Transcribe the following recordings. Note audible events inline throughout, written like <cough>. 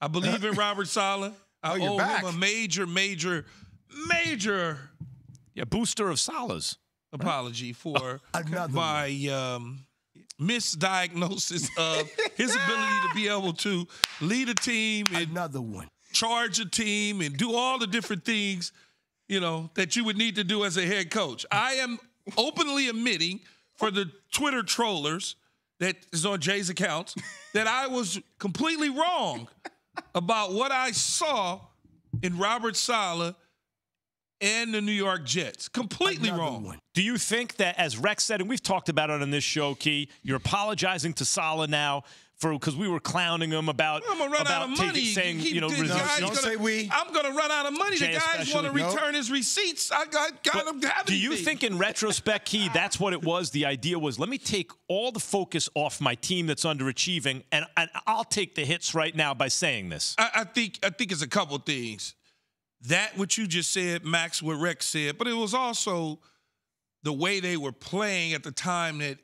I believe in Robert Saleh. <laughs> I Oh, owe back. him a major, major, major Yeah, booster of Saleh's. apology for <laughs> Another my um, misdiagnosis <laughs> of his ability to be able to lead a team and Another one. charge a team and do all the different things, you know, that you would need to do as a head coach. I am openly admitting for the Twitter trollers that is on Jay's account that I was completely wrong about what I saw in Robert Saleh and the New York Jets. Completely Another wrong. one. Do you think that, as Rex said, and we've talked about it on this show, Key, you're apologizing to Saleh now for because we were clowning him about I'm gonna run about out of taking- saying He- you know the guy's don't gonna- say we. I'm gonna run out of money. Jay the guys want to especially. No. return his receipts. I got got him. have Do you anything. think, in retrospect, Key, that's what it was? The idea was, let me take all the focus off my team that's underachieving, and, and I'll take the hits right now by saying this. I, I think I think it's a couple things. That what you just said, Max, what Rex said, but it was also the way they were playing at the time that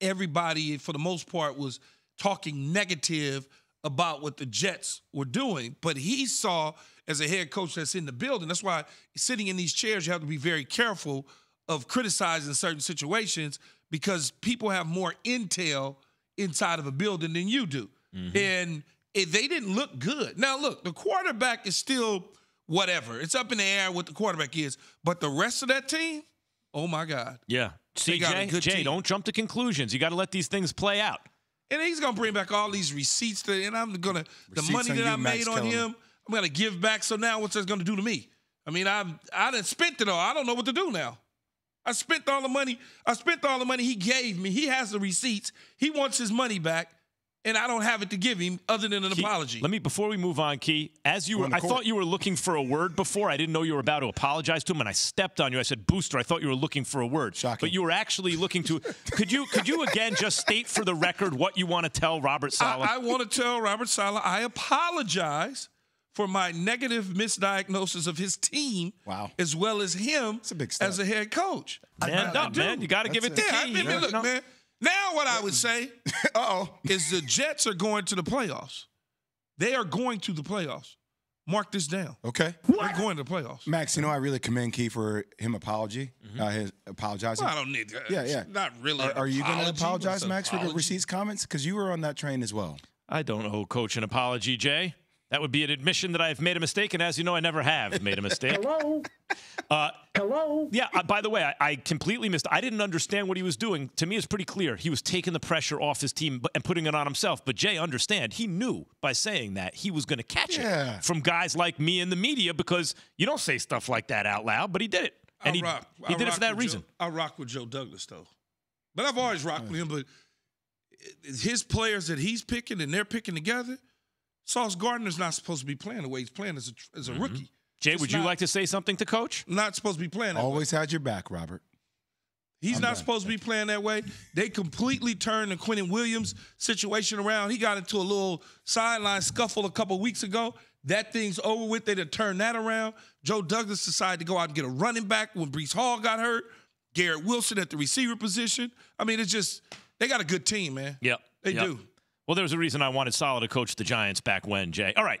everybody, for the most part, was talking negative about what the Jets were doing. But he saw as a head coach that's in the building. That's why sitting in these chairs, you have to be very careful of criticizing certain situations because people have more intel inside of a building than you do. Mm-hmm. And it, they didn't look good. Now, look, the quarterback is still whatever. It's up in the air what the quarterback is. But the rest of that team, oh my God. Yeah. See, Jay, Jay team. don't jump to conclusions. You got to let these things play out. And he's gonna bring back all these receipts, to, and I'm gonna the money that you, I Max made on him. I'm gonna give back. So now, what's that gonna do to me? I mean, I I done spent it all. I don't know what to do now. I spent all the money. I spent all the money he gave me. He has the receipts. He wants his money back, and I don't have it to give him other than an Key, apology. Let me before we move on, Key. As you We're were, I thought you were looking for a word before. I didn't know you were about to apologize to him, and I stepped on you. I said, "Booster." I thought you were looking for a word, Shocking. but you were actually looking to. could you could you again just state for the record what you want to tell Robert Saleh? I, I want to tell Robert Saleh I apologize for my negative misdiagnosis of his team, Wow. as well as him a big as a head coach. man up, man. You got to give it That's to Yeah, I Key. mean, You look, know? man. Now, what I would say <laughs> Uh oh. is the Jets are going to the playoffs. They are going to the playoffs. Mark this down. Okay. They're going to the playoffs. Max, you know, I really commend Key for him apology, uh, his apologizing. Well, I don't need that. Yeah, yeah. Not really. Are, an are you going to apology, apologize, but Max, for the apology. receipts comments? Because you were on that train as well. I don't owe Coach an apology, Jay. That would be an admission that I've made a mistake, and as you know, I never have made a mistake. <laughs> Hello? Uh, Hello? Yeah, uh, by the way, I, I completely missed. I didn't understand what he was doing. To me, it's pretty clear. He was taking the pressure off his team and putting it on himself. But Jay, understand, he knew by saying that he was going to catch Yeah. it from guys like me in the media because you don't say stuff like that out loud, but he did it. And I he, rock. he I did it for that reason. Joe, I rock with Joe Douglas though, but I've always rocked with him. But his players that he's picking and they're picking together, Sauce Gardner's not supposed to be playing the way he's playing as a as a Mm-hmm. rookie. Jay, It's would you not- like to say something to Coach? Not supposed to be playing that way. Always had your back, Robert. He's I'm not done. supposed to be playing that way. They completely turned the Quinnen Williams situation around. He got into a little sideline scuffle a couple weeks ago. That thing's over with. They done turned that around. Joe Douglas decided to go out and get a running back when Breece Hall got hurt. Garrett Wilson at the receiver position. I mean, it's just they got a good team, man. Yep. They Yep. do. Well, there was a reason I wanted Saleh to coach the Giants back when, Jay. All right.